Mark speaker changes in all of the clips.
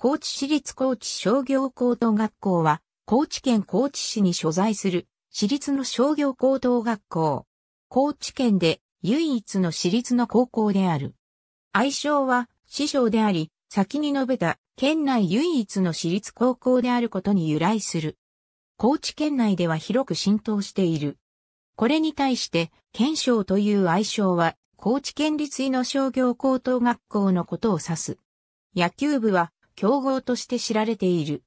Speaker 1: 高知市立高知商業高等学校は、高知県高知市に所在する、私立の商業高等学校。高知県で唯一の私立の高校である。愛称は、師匠であり、先に述べた、県内唯一の私立高校であることに由来する。高知県内では広く浸透している。これに対して、県省という愛称は、高知県立医の商業高等学校のことを指す。野球部は、強豪として知られている。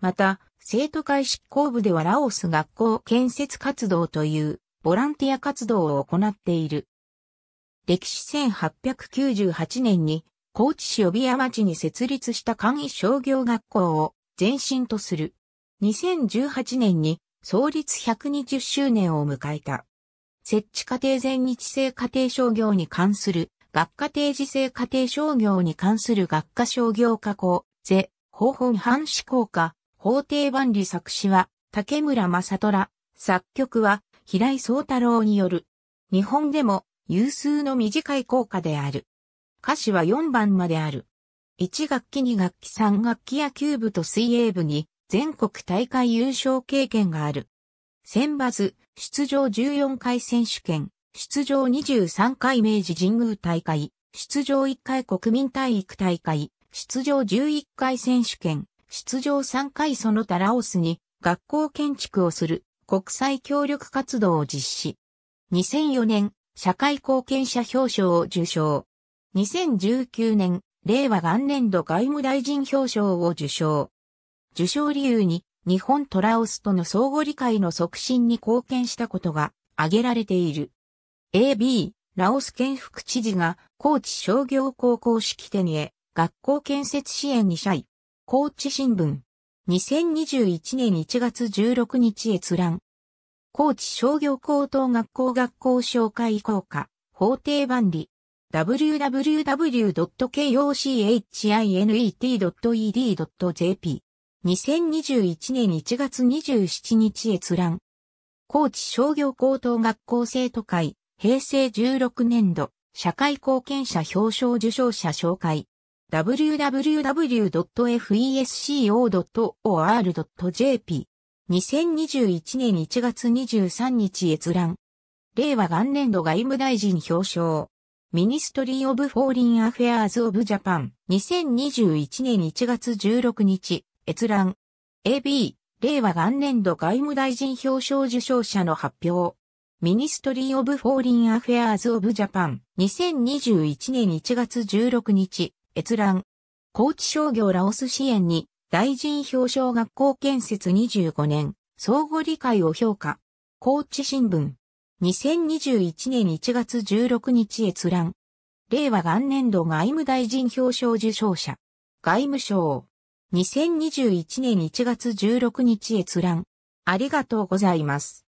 Speaker 1: また、生徒会執行部ではラオス学校建設活動というボランティア活動を行っている。歴史1898年に高知市帯屋町に設立した簡易商業学校を前身とする。2018年に創立120周年を迎えた。設置家庭全日制家庭商業に関する学科定時制家庭商業に関する学科商業加工、税、法本藩士効果、法定万里作詞は竹村正虎、作曲は平井宗太郎による。日本でも有数の短い効果である。歌詞は4番まである。1学期2学期3学期野球部と水泳部に全国大会優勝経験がある。選抜、出場14回選手権、出場23回明治神宮大会、出場1回国民体育大会、出場11回選手権、出場3回その他ラオスに学校建築をする国際協力活動を実施。2004年、社会貢献者表彰を受賞。2019年、令和元年度外務大臣表彰を受賞。受賞理由に、日本トラオスとの相互理解の促進に貢献したことが挙げられている。AB、ラオス県副知事が高知商業高校式典へ学校建設支援に社員。高知新聞。2021年1月16日閲覧。高知商業高等学校学校紹介効果、法定番理。www.kochinet.ed.jp。2021年1月27日閲覧。高知商業高等学校生徒会、平成16年度、社会貢献者表彰受賞者紹介。www.fesco.or.jp 2021年1月23日閲覧。令和元年度外務大臣表彰。 Ministry of Foreign Affairs of Japan。2021年1月16日、閲覧。AB、令和元年度外務大臣表彰受賞者の発表。 Ministry of Foreign Affairs of Japan。2021年1月16日、閲覧。高知商業ラオス支援に大臣表彰学校建設25年、相互理解を評価。高知新聞。2021年1月16日閲覧。令和元年度外務大臣表彰受賞者。外務省。2021年1月16日閲覧。ありがとうございます。